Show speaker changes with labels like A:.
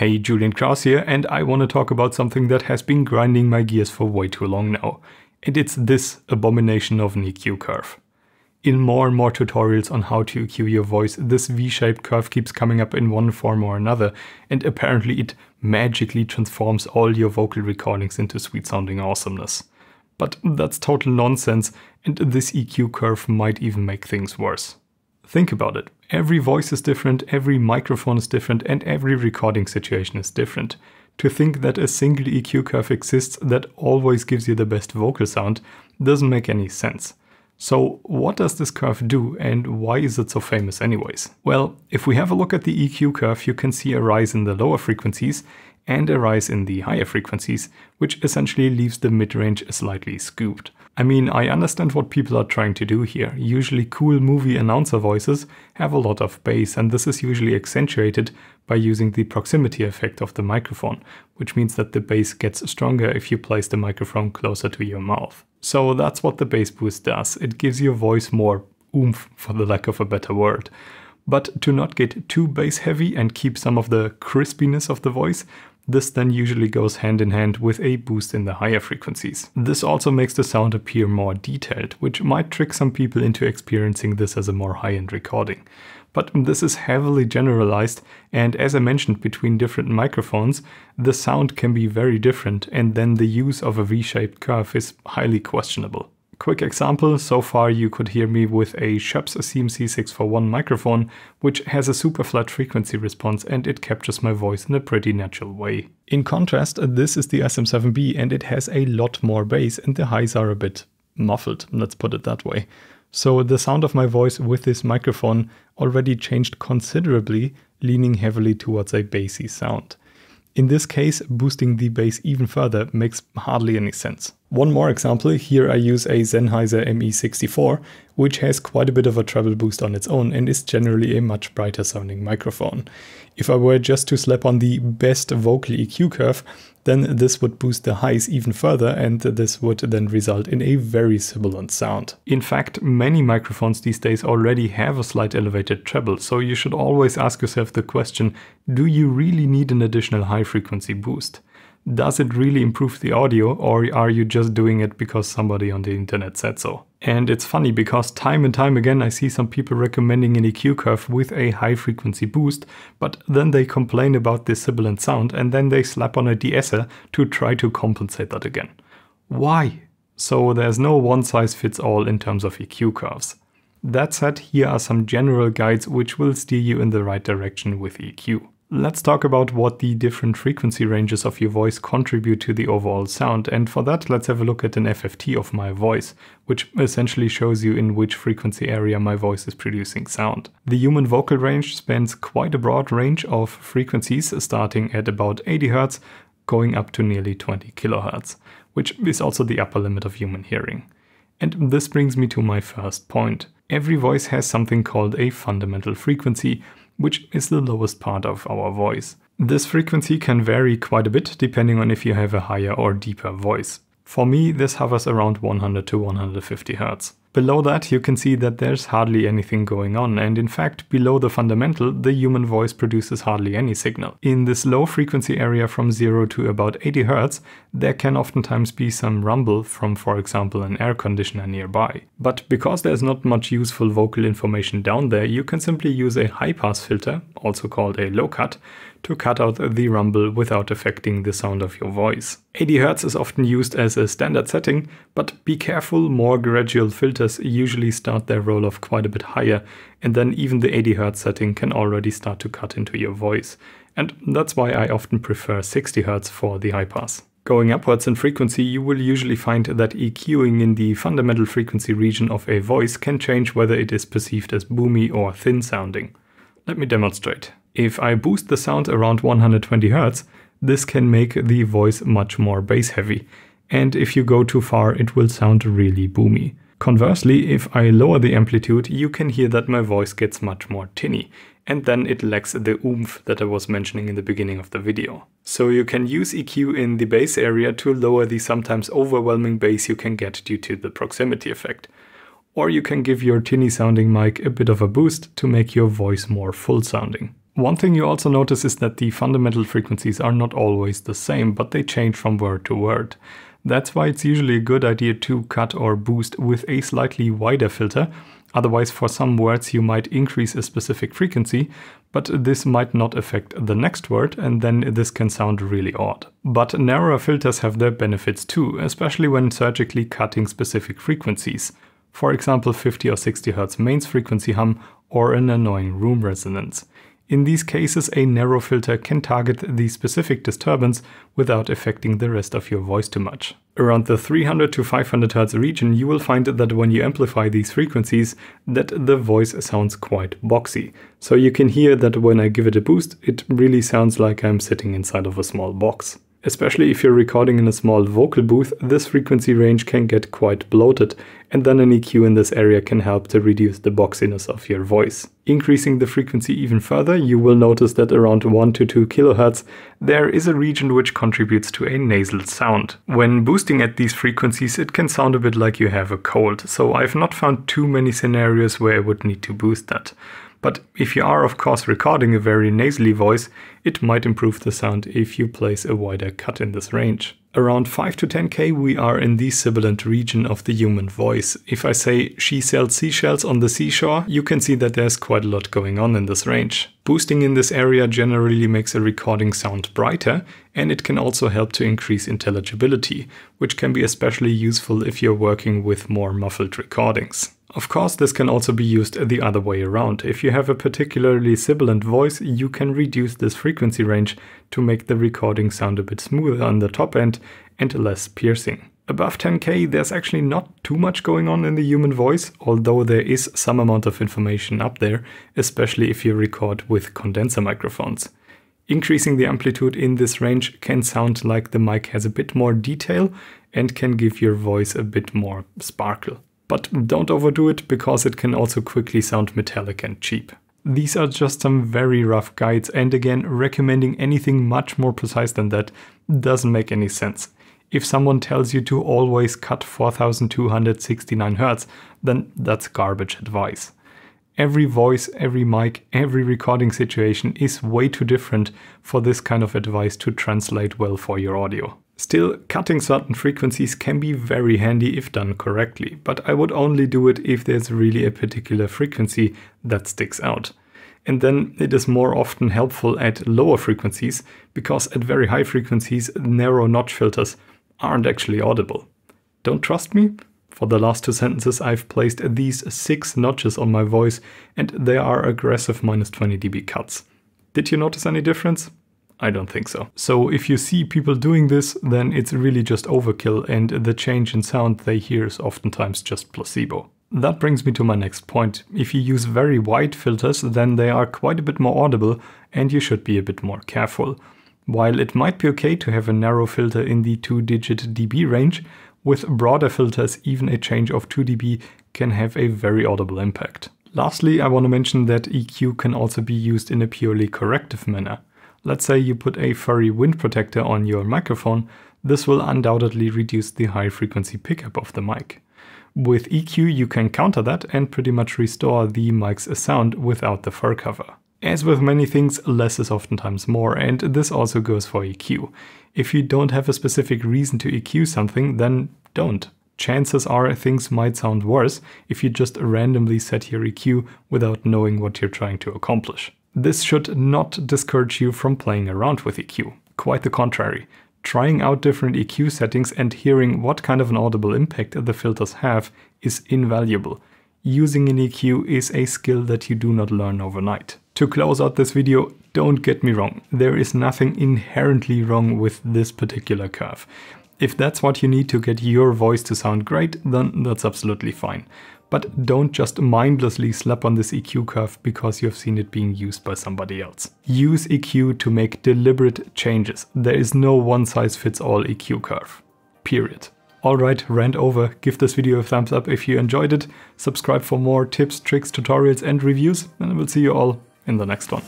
A: Hey, Julian Krause here, and I want to talk about something that has been grinding my gears for way too long now. And it's this abomination of an EQ curve. In more and more tutorials on how to EQ your voice, this V-shaped curve keeps coming up in one form or another, and apparently it magically transforms all your vocal recordings into sweet sounding awesomeness. But that's total nonsense, and this EQ curve might even make things worse. Think about it. Every voice is different, every microphone is different, and every recording situation is different. To think that a single EQ curve exists that always gives you the best vocal sound doesn't make any sense. So what does this curve do and why is it so famous anyways? Well, if we have a look at the EQ curve, you can see a rise in the lower frequencies and a rise in the higher frequencies, which essentially leaves the mid-range slightly scooped. I mean, I understand what people are trying to do here. Usually cool movie announcer voices have a lot of bass and this is usually accentuated by using the proximity effect of the microphone, which means that the bass gets stronger if you place the microphone closer to your mouth. So that's what the bass boost does. It gives your voice more oomph, for the lack of a better word. But to not get too bass heavy and keep some of the crispiness of the voice, this then usually goes hand in hand with a boost in the higher frequencies. This also makes the sound appear more detailed, which might trick some people into experiencing this as a more high-end recording. But this is heavily generalized and as I mentioned between different microphones, the sound can be very different and then the use of a V-shaped curve is highly questionable. Quick example, so far you could hear me with a Schoeps CMC641 microphone, which has a super flat frequency response and it captures my voice in a pretty natural way. In contrast, this is the SM7B and it has a lot more bass and the highs are a bit muffled, let's put it that way. So the sound of my voice with this microphone already changed considerably, leaning heavily towards a bassy sound. In this case, boosting the bass even further makes hardly any sense. One more example, here I use a Sennheiser ME64, which has quite a bit of a treble boost on its own and is generally a much brighter sounding microphone. If I were just to slap on the best vocal EQ curve, then this would boost the highs even further and this would then result in a very sibilant sound. In fact, many microphones these days already have a slight elevated treble, so you should always ask yourself the question, do you really need an additional high frequency boost? Does it really improve the audio or are you just doing it because somebody on the internet said so? And it's funny because time and time again I see some people recommending an EQ curve with a high frequency boost, but then they complain about the sibilant sound and then they slap on a de-esser to try to compensate that again. Why? So there's no one size fits all in terms of EQ curves. That said, here are some general guides which will steer you in the right direction with EQ. Let's talk about what the different frequency ranges of your voice contribute to the overall sound and for that let's have a look at an FFT of my voice, which essentially shows you in which frequency area my voice is producing sound. The human vocal range spans quite a broad range of frequencies starting at about 80 Hz going up to nearly 20 kHz, which is also the upper limit of human hearing. And this brings me to my first point. Every voice has something called a fundamental frequency, which is the lowest part of our voice. This frequency can vary quite a bit depending on if you have a higher or deeper voice. For me, this hovers around 100 to 150 Hz. Below that you can see that there's hardly anything going on and in fact below the fundamental the human voice produces hardly any signal. In this low frequency area from 0 to about 80 Hz there can oftentimes be some rumble from for example an air conditioner nearby. But because there's not much useful vocal information down there you can simply use a high pass filter, also called a low cut, to cut out the rumble without affecting the sound of your voice. 80 Hz is often used as a standard setting, but be careful, more gradual filters usually start their roll off quite a bit higher, and then even the 80 Hz setting can already start to cut into your voice. And that's why I often prefer 60 Hz for the high pass. Going upwards in frequency, you will usually find that EQing in the fundamental frequency region of a voice can change whether it is perceived as boomy or thin sounding. Let me demonstrate. If I boost the sound around 120 Hz, this can make the voice much more bass heavy, and if you go too far it will sound really boomy. Conversely, if I lower the amplitude, you can hear that my voice gets much more tinny, and then it lacks the oomph that I was mentioning in the beginning of the video. So you can use EQ in the bass area to lower the sometimes overwhelming bass you can get due to the proximity effect. Or you can give your tinny sounding mic a bit of a boost to make your voice more full sounding. One thing you also notice is that the fundamental frequencies are not always the same, but they change from word to word. That's why it's usually a good idea to cut or boost with a slightly wider filter. Otherwise, for some words, you might increase a specific frequency, but this might not affect the next word, and then this can sound really odd. But narrower filters have their benefits too, especially when surgically cutting specific frequencies. For example, 50 or 60 Hz mains frequency hum or an annoying room resonance. In these cases, a narrow filter can target the specific disturbance without affecting the rest of your voice too much. Around the 300 to 500 Hz region, you will find that when you amplify these frequencies, that the voice sounds quite boxy. So you can hear that when I give it a boost, it really sounds like I'm sitting inside of a small box. Especially if you're recording in a small vocal booth, this frequency range can get quite bloated, and then an EQ in this area can help to reduce the boxiness of your voice. Increasing the frequency even further, you will notice that around 1 to 2 kHz, there is a region which contributes to a nasal sound. When boosting at these frequencies, it can sound a bit like you have a cold, so I've not found too many scenarios where I would need to boost that. But if you are of course recording a very nasally voice, it might improve the sound if you place a wider cut in this range. Around 5 to 10k we are in the sibilant region of the human voice. If I say she sells seashells on the seashore, you can see that there's quite a lot going on in this range. Boosting in this area generally makes a recording sound brighter and it can also help to increase intelligibility, which can be especially useful if you're working with more muffled recordings. Of course, this can also be used the other way around. If you have a particularly sibilant voice, you can reduce this frequency range to make the recording sound a bit smoother on the top end and less piercing. Above 10k, there's actually not too much going on in the human voice, although there is some amount of information up there, especially if you record with condenser microphones. Increasing the amplitude in this range can sound like the mic has a bit more detail and can give your voice a bit more sparkle. But don't overdo it because it can also quickly sound metallic and cheap. These are just some very rough guides and again recommending anything much more precise than that doesn't make any sense. If someone tells you to always cut 4269 Hz, then that's garbage advice. Every voice, every mic, every recording situation is way too different for this kind of advice to translate well for your audio. Still, cutting certain frequencies can be very handy if done correctly, but I would only do it if there's really a particular frequency that sticks out. And then it is more often helpful at lower frequencies, because at very high frequencies, narrow notch filters aren't actually audible. Don't trust me? For the last two sentences I've placed these six notches on my voice and they are aggressive minus 20 dB cuts. Did you notice any difference? I don't think so. So if you see people doing this, then it's really just overkill and the change in sound they hear is oftentimes just placebo. That brings me to my next point. If you use very wide filters, then they are quite a bit more audible and you should be a bit more careful. While it might be okay to have a narrow filter in the 2-digit dB range, with broader filters even a change of 2 dB can have a very audible impact. Lastly, I want to mention that EQ can also be used in a purely corrective manner. Let's say you put a furry wind protector on your microphone, this will undoubtedly reduce the high frequency pickup of the mic. With EQ you can counter that and pretty much restore the mic's sound without the fur cover. As with many things, less is oftentimes more, and this also goes for EQ. If you don't have a specific reason to EQ something, then don't. Chances are things might sound worse if you just randomly set your EQ without knowing what you're trying to accomplish. This should not discourage you from playing around with EQ. Quite the contrary. Trying out different EQ settings and hearing what kind of an audible impact the filters have is invaluable. Using an EQ is a skill that you do not learn overnight. To close out this video, don't get me wrong, there is nothing inherently wrong with this particular curve. If that's what you need to get your voice to sound great, then that's absolutely fine. But don't just mindlessly slap on this EQ curve because you've seen it being used by somebody else. Use EQ to make deliberate changes. There is no one size fits all EQ curve. Period. Alright, rant over. Give this video a thumbs up if you enjoyed it. Subscribe for more tips, tricks, tutorials and reviews and I will see you all in the next one.